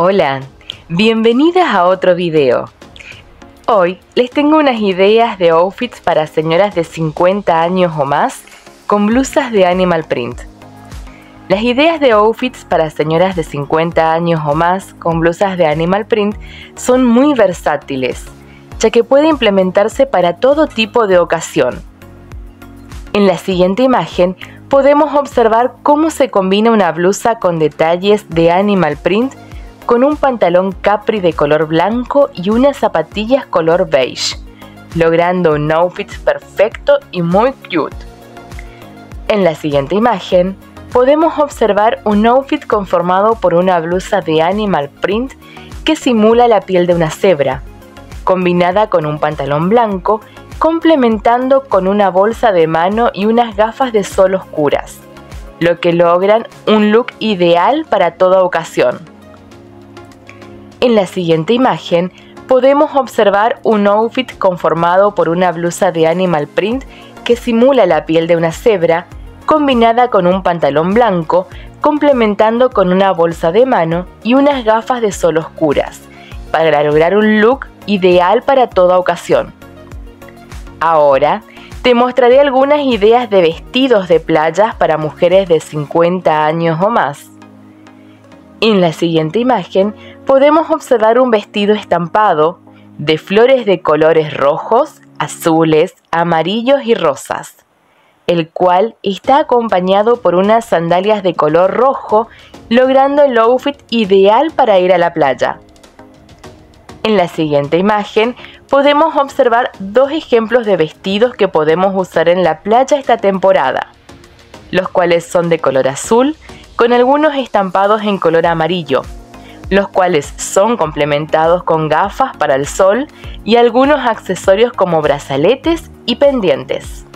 Hola, bienvenidas a otro video. Hoy les tengo unas ideas de outfits para señoras de 50 años o más con blusas de animal print. Las ideas de outfits para señoras de 50 años o más con blusas de animal print son muy versátiles, ya que puede implementarse para todo tipo de ocasión. En la siguiente imagen podemos observar cómo se combina una blusa con detalles de animal print con un pantalón capri de color blanco y unas zapatillas color beige, logrando un outfit perfecto y muy cute. En la siguiente imagen podemos observar un outfit conformado por una blusa de animal print que simula la piel de una cebra, combinada con un pantalón blanco, complementando con una bolsa de mano y unas gafas de sol oscuras, lo que logran un look ideal para toda ocasión. En la siguiente imagen podemos observar un outfit conformado por una blusa de animal print que simula la piel de una cebra, combinada con un pantalón blanco, complementando con una bolsa de mano y unas gafas de sol oscuras, para lograr un look ideal para toda ocasión. Ahora, te mostraré algunas ideas de vestidos de playas para mujeres de 50 años o más. En la siguiente imagen podemos observar un vestido estampado de flores de colores rojos, azules, amarillos y rosas el cual está acompañado por unas sandalias de color rojo, logrando el outfit ideal para ir a la playa. En la siguiente imagen podemos observar dos ejemplos de vestidos que podemos usar en la playa esta temporada, los cuales son de color azul con algunos estampados en color amarillo, los cuales son complementados con gafas para el sol y algunos accesorios como brazaletes y pendientes.